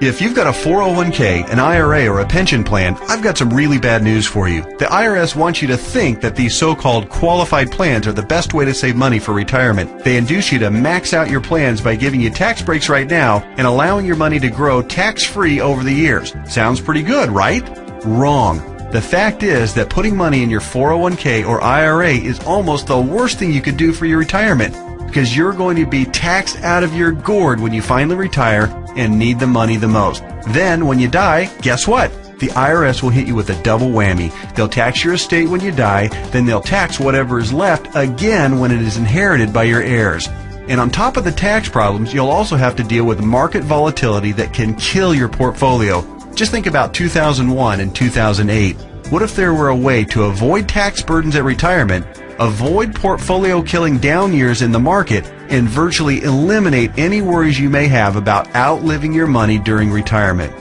If you've got a 401k, an IRA, or a pension plan, I've got some really bad news for you. The IRS wants you to think that these so-called qualified plans are the best way to save money for retirement. They induce you to max out your plans by giving you tax breaks right now and allowing your money to grow tax-free over the years. Sounds pretty good, right? Wrong. The fact is that putting money in your 401k or IRA is almost the worst thing you could do for your retirement because you're going to be taxed out of your gourd when you finally retire and need the money the most. Then, when you die, guess what? The IRS will hit you with a double whammy. They'll tax your estate when you die, then they'll tax whatever is left again when it is inherited by your heirs. And on top of the tax problems, you'll also have to deal with market volatility that can kill your portfolio. Just think about 2001 and 2008. What if there were a way to avoid tax burdens at retirement avoid portfolio killing down years in the market, and virtually eliminate any worries you may have about outliving your money during retirement.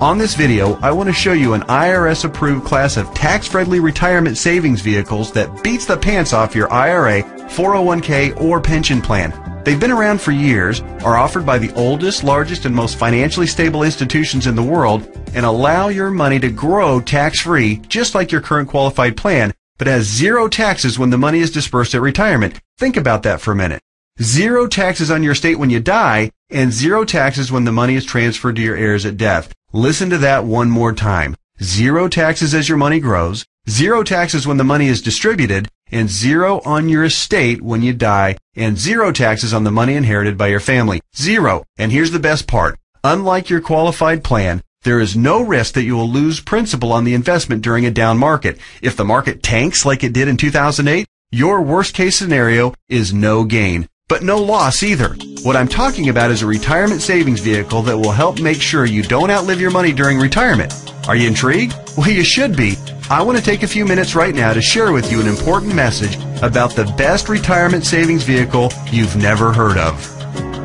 On this video, I want to show you an IRS approved class of tax-friendly retirement savings vehicles that beats the pants off your IRA, 401k, or pension plan. They've been around for years, are offered by the oldest, largest, and most financially stable institutions in the world, and allow your money to grow tax-free, just like your current qualified plan, but has zero taxes when the money is dispersed at retirement. Think about that for a minute. Zero taxes on your estate when you die, and zero taxes when the money is transferred to your heirs at death. Listen to that one more time. Zero taxes as your money grows, zero taxes when the money is distributed, and zero on your estate when you die, and zero taxes on the money inherited by your family. Zero. And here's the best part. Unlike your qualified plan, there is no risk that you will lose principal on the investment during a down market. If the market tanks like it did in 2008, your worst case scenario is no gain, but no loss either. What I'm talking about is a retirement savings vehicle that will help make sure you don't outlive your money during retirement. Are you intrigued? Well, you should be. I want to take a few minutes right now to share with you an important message about the best retirement savings vehicle you've never heard of.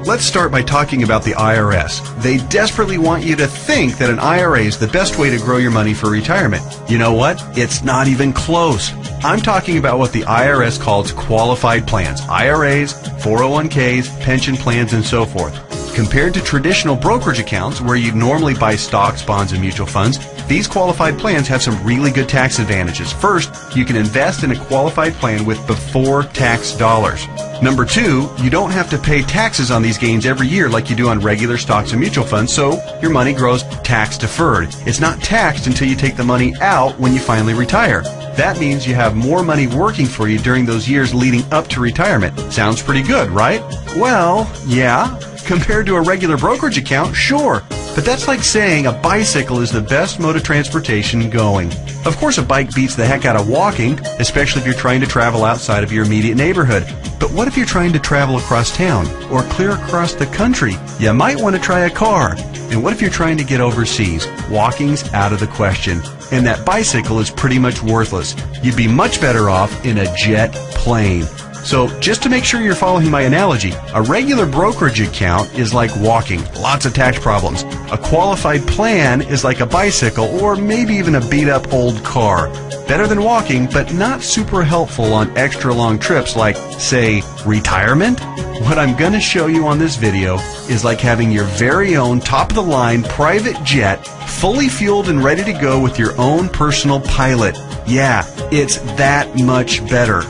Let's start by talking about the IRS. They desperately want you to think that an IRA is the best way to grow your money for retirement. You know what? It's not even close. I'm talking about what the IRS calls qualified plans IRAs, 401ks, pension plans, and so forth. Compared to traditional brokerage accounts where you normally buy stocks, bonds, and mutual funds, these qualified plans have some really good tax advantages. First, you can invest in a qualified plan with before tax dollars. Number two, you don't have to pay taxes on these gains every year like you do on regular stocks and mutual funds, so your money grows tax deferred. It's not taxed until you take the money out when you finally retire. That means you have more money working for you during those years leading up to retirement. Sounds pretty good, right? Well, yeah. Compared to a regular brokerage account, sure. But that's like saying a bicycle is the best mode of transportation going. Of course, a bike beats the heck out of walking, especially if you're trying to travel outside of your immediate neighborhood. But what if you're trying to travel across town or clear across the country? You might want to try a car. And what if you're trying to get overseas? Walking's out of the question. And that bicycle is pretty much worthless. You'd be much better off in a jet plane. So, just to make sure you're following my analogy, a regular brokerage account is like walking, lots of tax problems. A qualified plan is like a bicycle or maybe even a beat up old car. Better than walking, but not super helpful on extra long trips like, say, retirement? What I'm going to show you on this video is like having your very own top of the line private jet, fully fueled and ready to go with your own personal pilot. Yeah, it's that much better.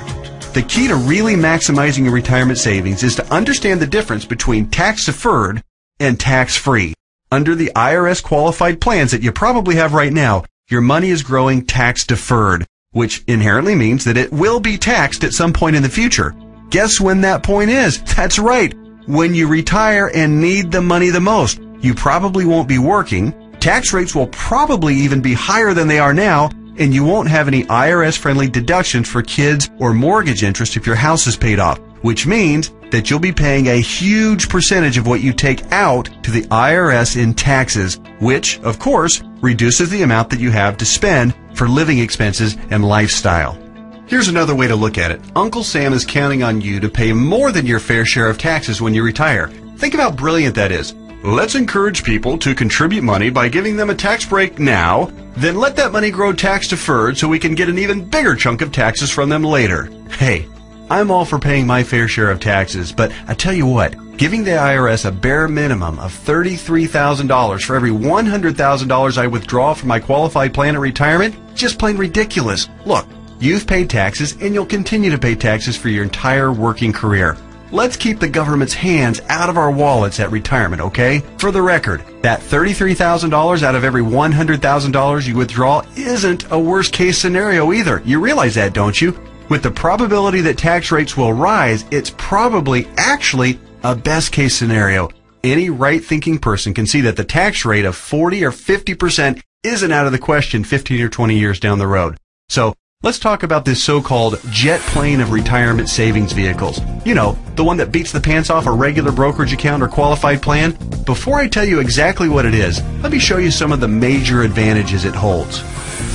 The key to really maximizing your retirement savings is to understand the difference between tax deferred and tax free. Under the IRS qualified plans that you probably have right now, your money is growing tax deferred, which inherently means that it will be taxed at some point in the future. Guess when that point is? That's right. When you retire and need the money the most. You probably won't be working. Tax rates will probably even be higher than they are now, and you won't have any IRS friendly deductions for kids or mortgage interest if your house is paid off, which means that you'll be paying a huge percentage of what you take out to the IRS in taxes, which, of course, reduces the amount that you have to spend for living expenses and lifestyle. Here's another way to look at it. Uncle Sam is counting on you to pay more than your fair share of taxes when you retire. Think how brilliant that is. Let's encourage people to contribute money by giving them a tax break now, then let that money grow tax deferred so we can get an even bigger chunk of taxes from them later. Hey, I'm all for paying my fair share of taxes, but I tell you what, giving the IRS a bare minimum of $33,000 for every $100,000 I withdraw from my qualified plan at retirement? Just plain ridiculous. Look, you've paid taxes and you'll continue to pay taxes for your entire working career. Let's keep the government's hands out of our wallets at retirement, okay? For the record, that $33,000 out of every $100,000 you withdraw isn't a worst case scenario either. You realize that, don't you? With the probability that tax rates will rise, it's probably actually a best case scenario. Any right thinking person can see that the tax rate of 40 or 50% isn't out of the question 15 or 20 years down the road. So Let's talk about this so-called jet plane of retirement savings vehicles. You know, the one that beats the pants off a regular brokerage account or qualified plan. Before I tell you exactly what it is, let me show you some of the major advantages it holds.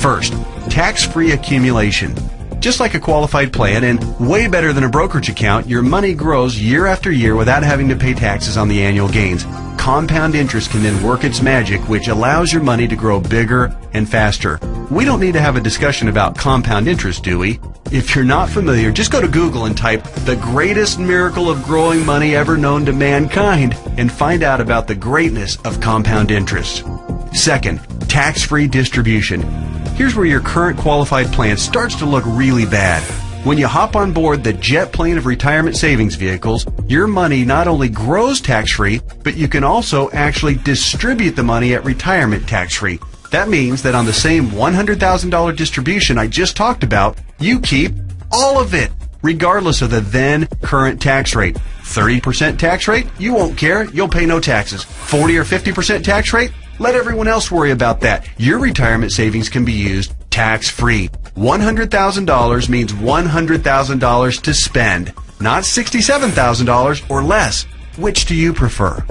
First, tax-free accumulation. Just like a qualified plan and way better than a brokerage account, your money grows year after year without having to pay taxes on the annual gains. Compound interest can then work its magic, which allows your money to grow bigger and faster. We don't need to have a discussion about compound interest, do we? If you're not familiar, just go to Google and type the greatest miracle of growing money ever known to mankind and find out about the greatness of compound interest. Second, tax-free distribution. Here's where your current qualified plan starts to look really bad. When you hop on board the jet plane of retirement savings vehicles, your money not only grows tax free, but you can also actually distribute the money at retirement tax free. That means that on the same $100,000 distribution I just talked about, you keep all of it, regardless of the then current tax rate. 30% tax rate? You won't care. You'll pay no taxes. 40 or 50% tax rate? Let everyone else worry about that. Your retirement savings can be used tax free. $100,000 means $100,000 to spend, not $67,000 or less. Which do you prefer?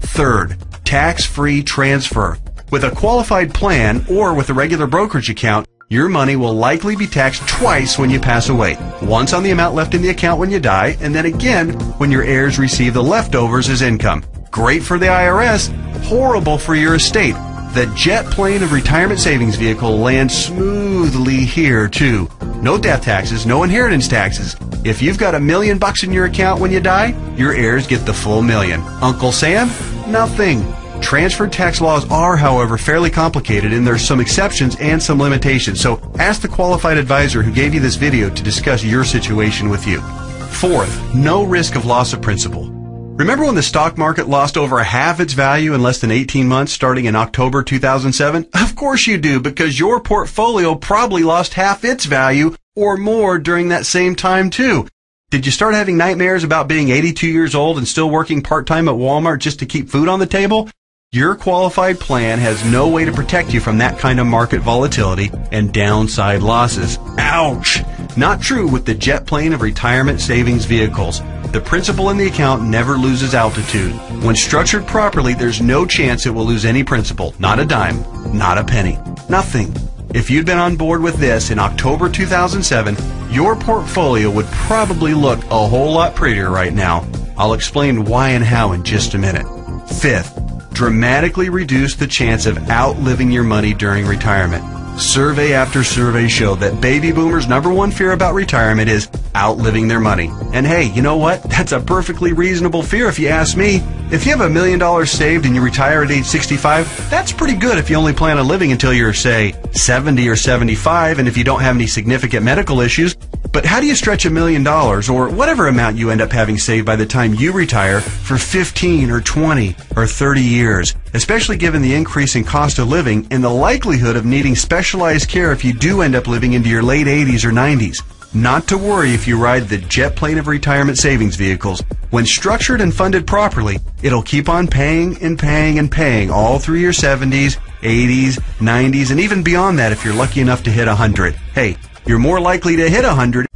Third, tax free transfer. With a qualified plan or with a regular brokerage account, your money will likely be taxed twice when you pass away. Once on the amount left in the account when you die, and then again when your heirs receive the leftovers as income. Great for the IRS, horrible for your estate. The jet plane of retirement savings vehicle lands smoothly here too. No death taxes, no inheritance taxes. If you've got a million bucks in your account when you die, your heirs get the full million. Uncle Sam? Nothing. Transfer tax laws are, however, fairly complicated and there's some exceptions and some limitations. So ask the qualified advisor who gave you this video to discuss your situation with you. Fourth, no risk of loss of principal. Remember when the stock market lost over half its value in less than 18 months starting in October 2007? Of course you do, because your portfolio probably lost half its value or more during that same time too. Did you start having nightmares about being 82 years old and still working part-time at Walmart just to keep food on the table? Your qualified plan has no way to protect you from that kind of market volatility and downside losses. Ouch! Not true with the jet plane of retirement savings vehicles. The principal in the account never loses altitude. When structured properly, there's no chance it will lose any principal. Not a dime. Not a penny. Nothing. If you'd been on board with this in October 2007, your portfolio would probably look a whole lot prettier right now. I'll explain why and how in just a minute. Fifth, dramatically reduce the chance of outliving your money during retirement. Survey after survey show that baby boomers' number one fear about retirement is outliving their money. And hey, you know what? That's a perfectly reasonable fear if you ask me. If you have a million dollars saved and you retire at age 65, that's pretty good if you only plan on living until you're, say, 70 or 75 and if you don't have any significant medical issues. But how do you stretch a million dollars or whatever amount you end up having saved by the time you retire for 15 or 20 or 30 years, especially given the increase in cost of living and the likelihood of needing specialized care if you do end up living into your late 80s or 90s? Not to worry if you ride the jet plane of retirement savings vehicles. When structured and funded properly, it'll keep on paying and paying and paying all through your 70s, 80s, 90s, and even beyond that if you're lucky enough to hit 100. Hey, you're more likely to hit 100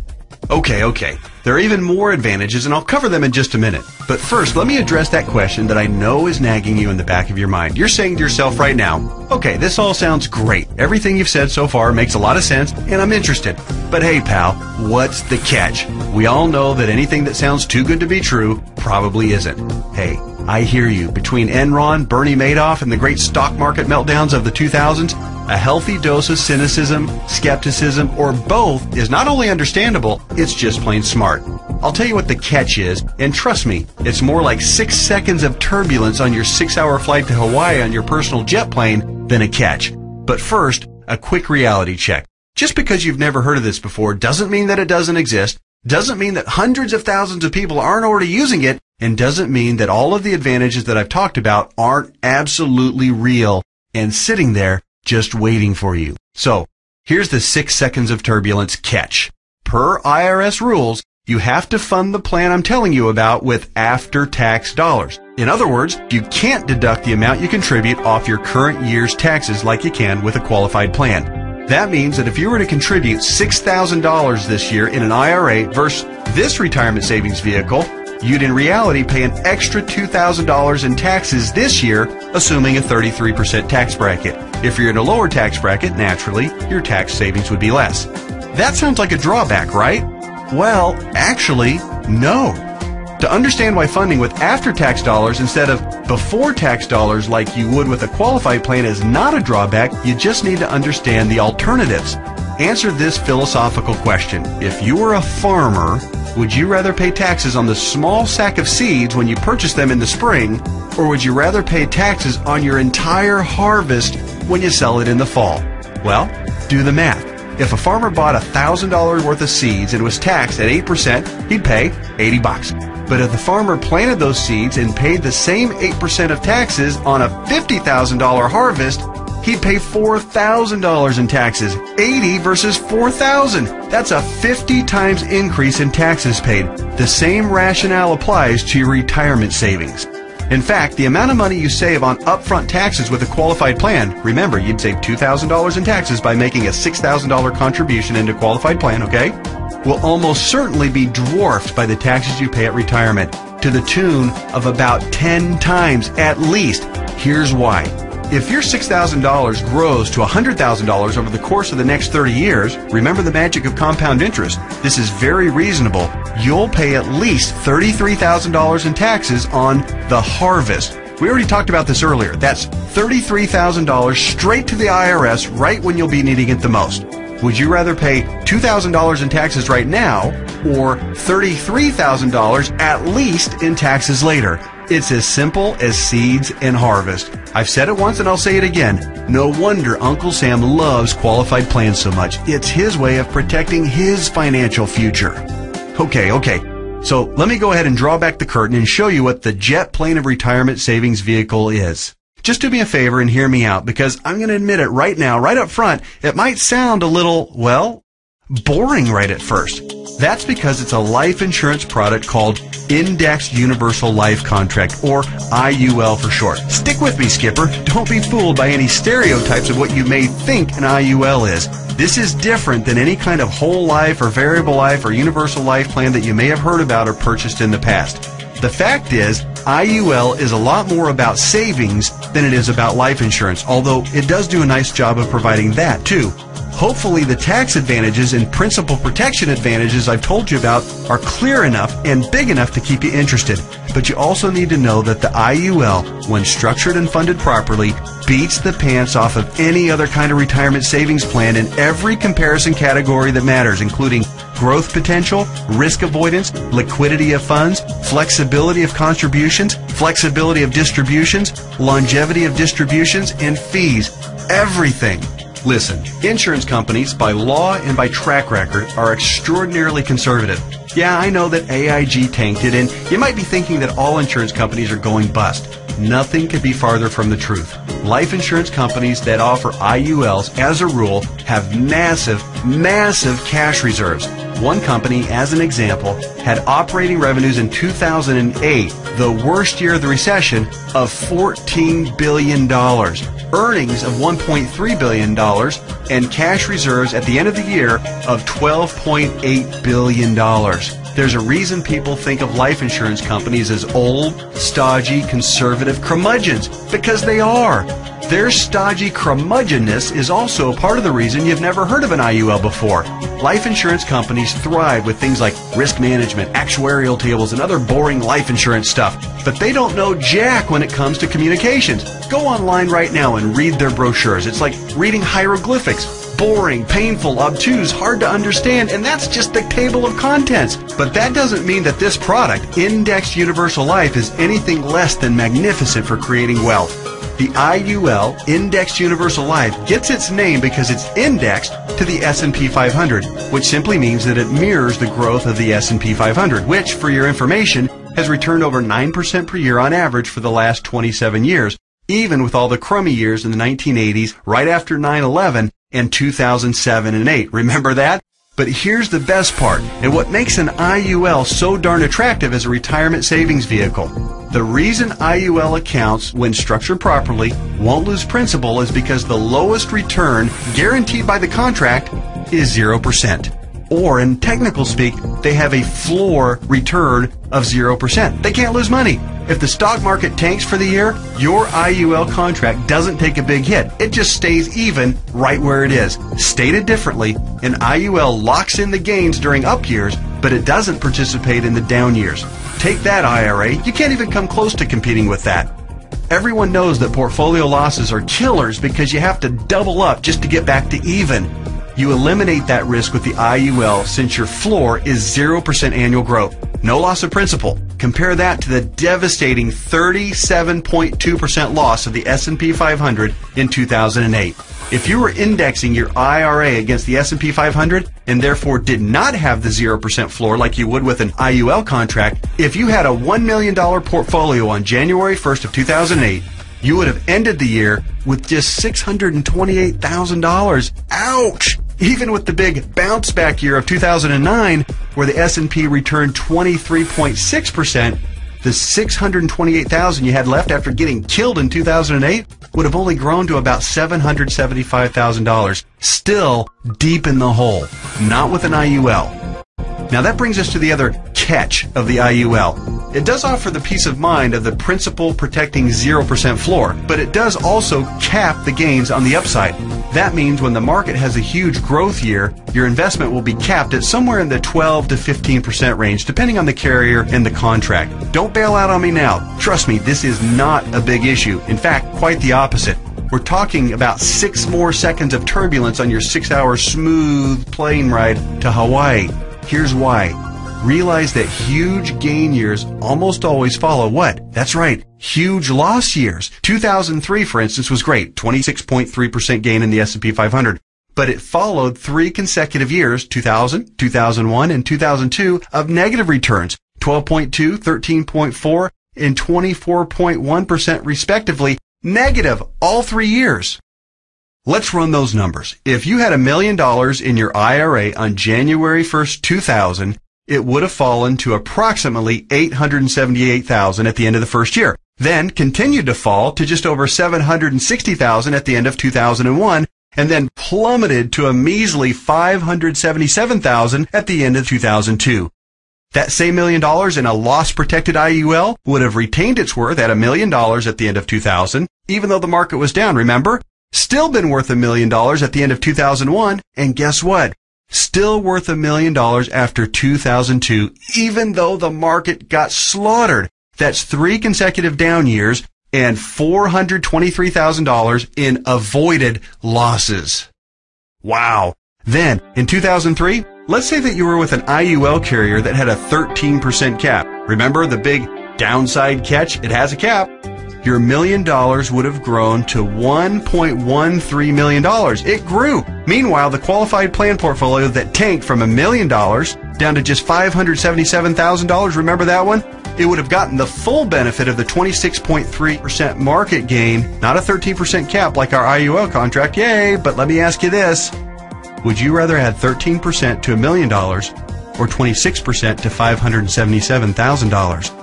Okay, okay. There are even more advantages, and I'll cover them in just a minute. But first, let me address that question that I know is nagging you in the back of your mind. You're saying to yourself right now, okay, this all sounds great. Everything you've said so far makes a lot of sense, and I'm interested. But hey, pal, what's the catch? We all know that anything that sounds too good to be true probably isn't. Hey, I hear you. Between Enron, Bernie Madoff, and the great stock market meltdowns of the 2000s, a healthy dose of cynicism, skepticism, or both is not only understandable, it's just plain smart. I'll tell you what the catch is, and trust me, it's more like six seconds of turbulence on your six hour flight to Hawaii on your personal jet plane than a catch. But first, a quick reality check. Just because you've never heard of this before doesn't mean that it doesn't exist, doesn't mean that hundreds of thousands of people aren't already using it, and doesn't mean that all of the advantages that I've talked about aren't absolutely real and sitting there just waiting for you. So, here's the six seconds of turbulence catch. Per IRS rules, you have to fund the plan I'm telling you about with after-tax dollars. In other words, you can't deduct the amount you contribute off your current year's taxes like you can with a qualified plan. That means that if you were to contribute $6,000 this year in an IRA versus this retirement savings vehicle, you'd in reality pay an extra $2,000 in taxes this year, assuming a 33% tax bracket. If you're in a lower tax bracket, naturally, your tax savings would be less. That sounds like a drawback, right? Well, actually, no. To understand why funding with after-tax dollars instead of before-tax dollars like you would with a qualified plan is not a drawback, you just need to understand the alternatives. Answer this philosophical question. If you were a farmer, would you rather pay taxes on the small sack of seeds when you purchase them in the spring, or would you rather pay taxes on your entire harvest when you sell it in the fall? Well, do the math. If a farmer bought $1,000 worth of seeds and was taxed at 8%, he'd pay 80 bucks. But if the farmer planted those seeds and paid the same 8% of taxes on a $50,000 harvest, he'd pay $4,000 in taxes. 80 versus 4,000. That's a 50 times increase in taxes paid. The same rationale applies to your retirement savings. In fact, the amount of money you save on upfront taxes with a qualified plan, remember, you'd save $2,000 in taxes by making a $6,000 contribution into qualified plan, okay? Will almost certainly be dwarfed by the taxes you pay at retirement to the tune of about 10 times at least. Here's why. If your $6,000 grows to $100,000 over the course of the next 30 years, remember the magic of compound interest. This is very reasonable. You'll pay at least $33,000 in taxes on the harvest. We already talked about this earlier. That's $33,000 straight to the IRS right when you'll be needing it the most. Would you rather pay $2,000 in taxes right now or $33,000 at least in taxes later? It's as simple as seeds and harvest. I've said it once and I'll say it again. No wonder Uncle Sam loves qualified plans so much. It's his way of protecting his financial future. Okay, okay. So let me go ahead and draw back the curtain and show you what the jet plane of retirement savings vehicle is. Just do me a favor and hear me out because I'm going to admit it right now, right up front, it might sound a little, well, boring right at first. That's because it's a life insurance product called Indexed Universal Life Contract, or IUL for short. Stick with me, Skipper. Don't be fooled by any stereotypes of what you may think an IUL is. This is different than any kind of whole life or variable life or universal life plan that you may have heard about or purchased in the past. The fact is, IUL is a lot more about savings than it is about life insurance, although it does do a nice job of providing that too. Hopefully the tax advantages and principal protection advantages I've told you about are clear enough and big enough to keep you interested. But you also need to know that the IUL, when structured and funded properly, beats the pants off of any other kind of retirement savings plan in every comparison category that matters, including growth potential, risk avoidance, liquidity of funds, flexibility of contributions, flexibility of distributions, longevity of distributions, and fees. Everything. Listen, insurance companies, by law and by track record, are extraordinarily conservative. Yeah, I know that AIG tanked it, and you might be thinking that all insurance companies are going bust. Nothing could be farther from the truth. Life insurance companies that offer IULs, as a rule, have massive, massive cash reserves. One company, as an example, had operating revenues in 2008, the worst year of the recession, of $14 billion earnings of $1.3 billion, and cash reserves at the end of the year of $12.8 billion. There's a reason people think of life insurance companies as old, stodgy, conservative curmudgeons, because they are. Their stodgy curmudgeonness is also part of the reason you've never heard of an IUL before. Life insurance companies thrive with things like risk management, actuarial tables, and other boring life insurance stuff, but they don't know jack when it comes to communications. Go online right now and read their brochures. It's like reading hieroglyphics. boring, painful, obtuse, hard to understand, and that's just the table of contents. But that doesn't mean that this product, Indexed Universal Life, is anything less than magnificent for creating wealth. The IUL Indexed Universal Life gets its name because it's indexed to the S&P 500, which simply means that it mirrors the growth of the S&P 500, which, for your information, has returned over 9% per year on average for the last 27 years, even with all the crummy years in the 1980s, right after 9-11, and 2007 and 8. Remember that? But here's the best part, and what makes an IUL so darn attractive as a retirement savings vehicle. The reason IUL accounts, when structured properly, won't lose principal is because the lowest return guaranteed by the contract is 0% or in technical speak, they have a floor return of 0%. They can't lose money. If the stock market tanks for the year, your IUL contract doesn't take a big hit. It just stays even right where it is. Stated differently, an IUL locks in the gains during up years, but it doesn't participate in the down years. Take that IRA. You can't even come close to competing with that. Everyone knows that portfolio losses are killers because you have to double up just to get back to even. You eliminate that risk with the IUL since your floor is 0% annual growth. No loss of principal. Compare that to the devastating 37.2% loss of the S&P 500 in 2008. If you were indexing your IRA against the S&P 500 and therefore did not have the 0% floor like you would with an IUL contract, if you had a $1 million portfolio on January 1st of 2008, you would have ended the year with just $628,000. Ouch! Even with the big bounce back year of 2009, where the S&P returned 23.6%, the 628,000 you had left after getting killed in 2008 would have only grown to about $775,000. Still deep in the hole. Not with an IUL. Now that brings us to the other catch of the IUL. It does offer the peace of mind of the principal protecting 0% floor, but it does also cap the gains on the upside. That means when the market has a huge growth year, your investment will be capped at somewhere in the 12 to 15% range, depending on the carrier and the contract. Don't bail out on me now. Trust me, this is not a big issue. In fact, quite the opposite. We're talking about six more seconds of turbulence on your six hour smooth plane ride to Hawaii. Here's why. Realize that huge gain years almost always follow what? That's right, huge loss years. 2003, for instance, was great, 26.3% gain in the S&P 500. But it followed three consecutive years, 2000, 2001, and 2002, of negative returns, 12.2, 13.4, and 24.1% respectively, negative all three years. Let's run those numbers. If you had a million dollars in your IRA on January 1st, 2000, it would have fallen to approximately 878,000 at the end of the first year. Then continued to fall to just over 760,000 at the end of 2001 and then plummeted to a measly 577,000 at the end of 2002. That same million dollars in a loss protected IUL would have retained its worth at a million dollars at the end of 2000, even though the market was down, remember? Still been worth a million dollars at the end of 2001, and guess what? Still worth a million dollars after 2002, even though the market got slaughtered. That's three consecutive down years and $423,000 in avoided losses. Wow. Then, in 2003, let's say that you were with an IUL carrier that had a 13% cap. Remember the big downside catch? It has a cap your million dollars would have grown to $1.13 million. It grew. Meanwhile, the qualified plan portfolio that tanked from a million dollars down to just $577,000, remember that one? It would have gotten the full benefit of the 26.3% market gain, not a 13% cap like our IUL contract. Yay! But let me ask you this. Would you rather add 13% to a million dollars or 26% to $577,000?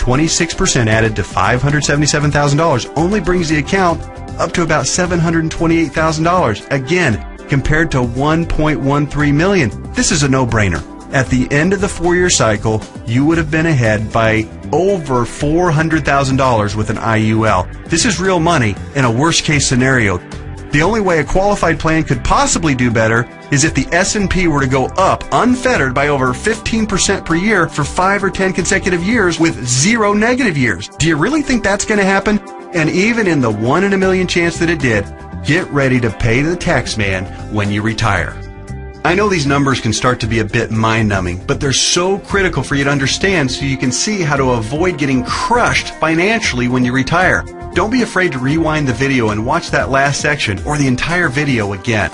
26% added to $577,000 only brings the account up to about $728,000. Again, compared to 1.13 million. This is a no-brainer. At the end of the four-year cycle, you would have been ahead by over $400,000 with an IUL. This is real money in a worst-case scenario. The only way a qualified plan could possibly do better is if the S&P were to go up unfettered by over 15% per year for 5 or 10 consecutive years with zero negative years. Do you really think that's going to happen? And even in the 1 in a million chance that it did, Get ready to pay the tax man when you retire. I know these numbers can start to be a bit mind numbing, but they're so critical for you to understand so you can see how to avoid getting crushed financially when you retire. Don't be afraid to rewind the video and watch that last section or the entire video again.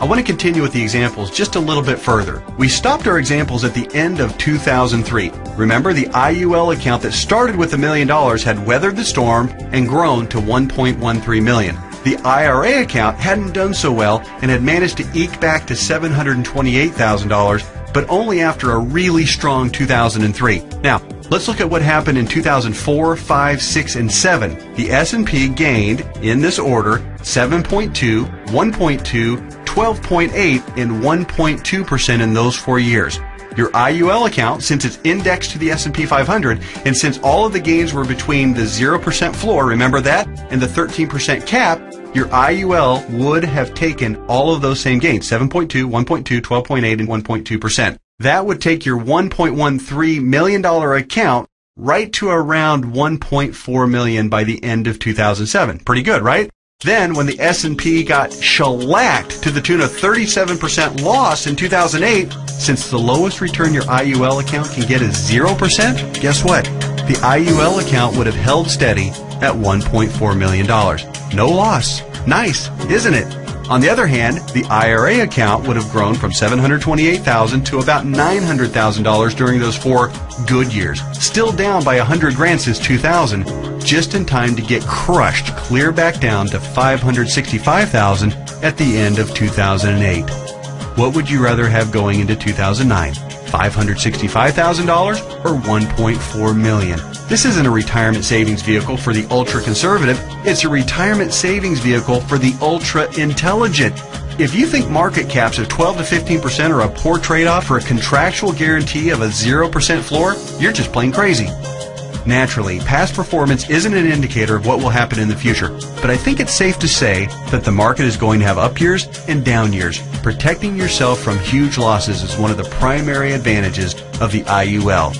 I want to continue with the examples just a little bit further. We stopped our examples at the end of 2003. Remember, the IUL account that started with a million dollars had weathered the storm and grown to 1.13 million. The IRA account hadn't done so well and had managed to eke back to $728,000, but only after a really strong 2003. Now, let's look at what happened in 2004, 5, 6, and 7. The S&P gained, in this order, 7.2, 1.2, 12.8, and 1.2% in those four years. Your IUL account, since it's indexed to the S&P 500, and since all of the gains were between the 0% floor, remember that, and the 13% cap, your IUL would have taken all of those same gains, 7.2, 1.2, 12.8, and 1.2%. That would take your $1.13 million account right to around 1.4 million by the end of 2007. Pretty good, right? Then, when the S&P got shellacked to the tune of 37% loss in 2008, since the lowest return your IUL account can get is 0%, guess what? The IUL account would have held steady at $1.4 million. No loss. Nice, isn't it? On the other hand, the IRA account would have grown from 728,000 to about $900,000 during those four good years, still down by 100 grand since 2000, just in time to get crushed clear back down to 565,000 at the end of 2008. What would you rather have going into 2009? $565,000 or 1.4 million. This isn't a retirement savings vehicle for the ultra conservative. It's a retirement savings vehicle for the ultra intelligent. If you think market caps of 12 to 15% are a poor trade-off for a contractual guarantee of a 0% floor, you're just plain crazy. Naturally, past performance isn't an indicator of what will happen in the future, but I think it's safe to say that the market is going to have up years and down years. Protecting yourself from huge losses is one of the primary advantages of the IUL.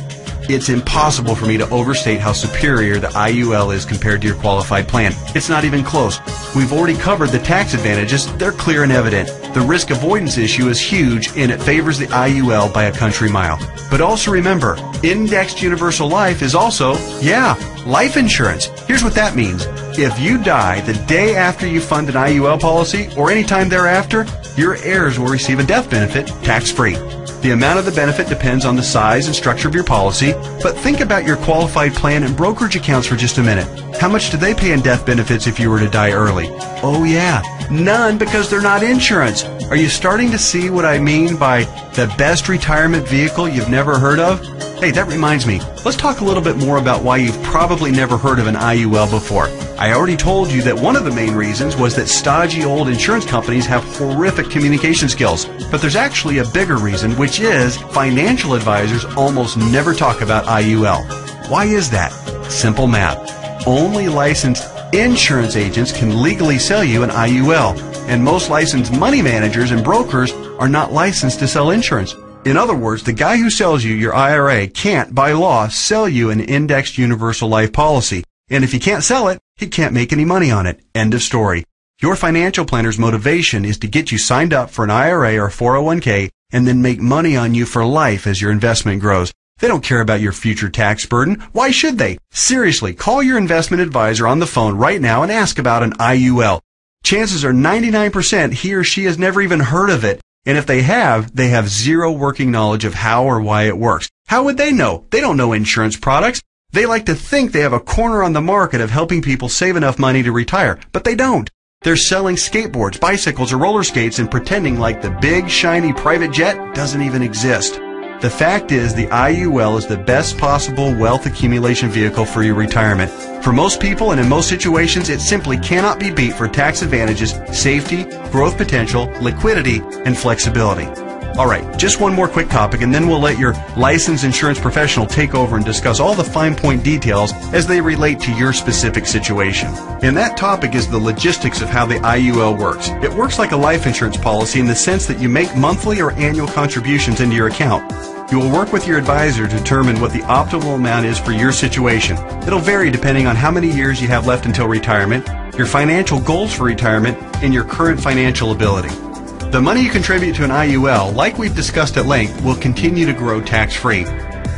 It's impossible for me to overstate how superior the IUL is compared to your qualified plan. It's not even close. We've already covered the tax advantages. They're clear and evident. The risk avoidance issue is huge and it favors the IUL by a country mile. But also remember, indexed universal life is also, yeah, life insurance. Here's what that means. If you die the day after you fund an IUL policy or any time thereafter, your heirs will receive a death benefit tax free. The amount of the benefit depends on the size and structure of your policy, but think about your qualified plan and brokerage accounts for just a minute. How much do they pay in death benefits if you were to die early? Oh yeah, none because they're not insurance. Are you starting to see what I mean by the best retirement vehicle you've never heard of? Hey, that reminds me. Let's talk a little bit more about why you've probably never heard of an IUL before. I already told you that one of the main reasons was that stodgy old insurance companies have horrific communication skills. But there's actually a bigger reason, which is financial advisors almost never talk about IUL. Why is that? Simple math. Only licensed insurance agents can legally sell you an IUL, and most licensed money managers and brokers are not licensed to sell insurance. In other words, the guy who sells you your IRA can't, by law, sell you an indexed universal life policy. And if he can't sell it, he can't make any money on it. End of story. Your financial planner's motivation is to get you signed up for an IRA or 401k and then make money on you for life as your investment grows. They don't care about your future tax burden. Why should they? Seriously, call your investment advisor on the phone right now and ask about an IUL. Chances are 99% he or she has never even heard of it and if they have, they have zero working knowledge of how or why it works. How would they know? They don't know insurance products. They like to think they have a corner on the market of helping people save enough money to retire, but they don't. They're selling skateboards, bicycles, or roller skates and pretending like the big, shiny private jet doesn't even exist. The fact is, the IUL is the best possible wealth accumulation vehicle for your retirement. For most people and in most situations, it simply cannot be beat for tax advantages, safety, growth potential, liquidity, and flexibility. Alright, just one more quick topic and then we'll let your licensed insurance professional take over and discuss all the fine point details as they relate to your specific situation. And that topic is the logistics of how the IUL works. It works like a life insurance policy in the sense that you make monthly or annual contributions into your account. You will work with your advisor to determine what the optimal amount is for your situation. It'll vary depending on how many years you have left until retirement, your financial goals for retirement, and your current financial ability. The money you contribute to an IUL, like we've discussed at length, will continue to grow tax free.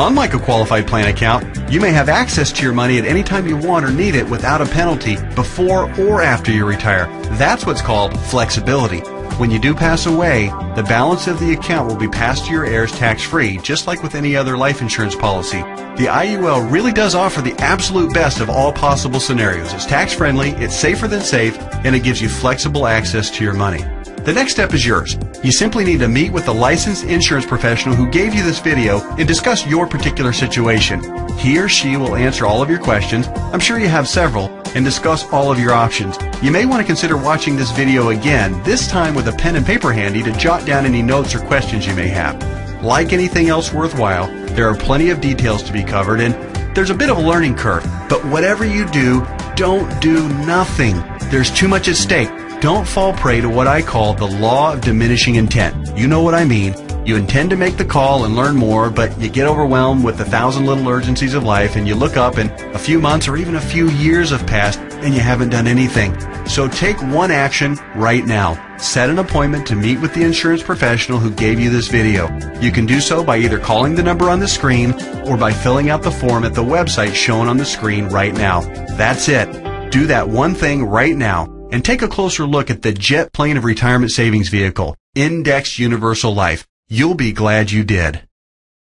Unlike a qualified plan account, you may have access to your money at any time you want or need it without a penalty before or after you retire. That's what's called flexibility. When you do pass away, the balance of the account will be passed to your heirs tax free, just like with any other life insurance policy. The IUL really does offer the absolute best of all possible scenarios. It's tax friendly, it's safer than safe, and it gives you flexible access to your money. The next step is yours. You simply need to meet with the licensed insurance professional who gave you this video and discuss your particular situation. He or she will answer all of your questions, I'm sure you have several, and discuss all of your options. You may want to consider watching this video again, this time with a pen and paper handy to jot down any notes or questions you may have. Like anything else worthwhile, there are plenty of details to be covered and there's a bit of a learning curve. But whatever you do, don't do nothing. There's too much at stake. Don't fall prey to what I call the law of diminishing intent. You know what I mean. You intend to make the call and learn more, but you get overwhelmed with the thousand little urgencies of life and you look up and a few months or even a few years have passed and you haven't done anything. So take one action right now. Set an appointment to meet with the insurance professional who gave you this video. You can do so by either calling the number on the screen or by filling out the form at the website shown on the screen right now. That's it. Do that one thing right now and take a closer look at the jet plane of retirement savings vehicle, Indexed Universal Life. You'll be glad you did.